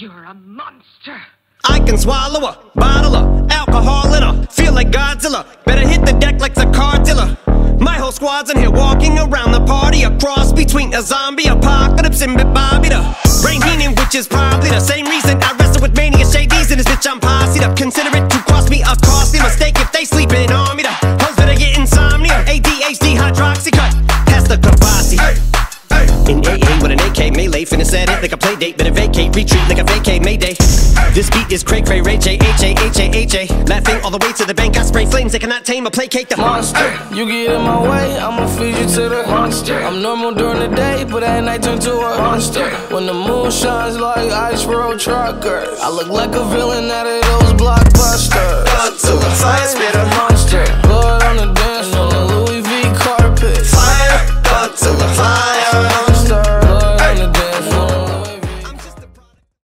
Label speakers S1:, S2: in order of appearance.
S1: You're a monster.
S2: I can swallow a bottle of alcohol in her. Feel like Godzilla. Better hit the deck like the car dealer. My whole squad's in here walking around the party. A cross between a zombie apocalypse and Bobby the Rain Heenan, which is probably the same reason I wrestle with mania shadies in this bitch. I'm posse up. Consider it to cost me a costly mistake if they sleeping on me. The hoes better get insomnia. ADHD hydroxy cut. Pass the Kavasi. In AA with an AK melee, finna set it like a play date. Better vacate, retreat like a vacate Mayday. This beat is cray cray, Ray J, H A, H A, H A. Laughing all the way to the bank, I spray flames. They cannot tame or placate the
S3: monster. You get in my way, I'ma feed you to the monster. I'm normal during the day, but at night turn to a monster. When the moon shines like ice road truckers, I look like a villain
S2: to a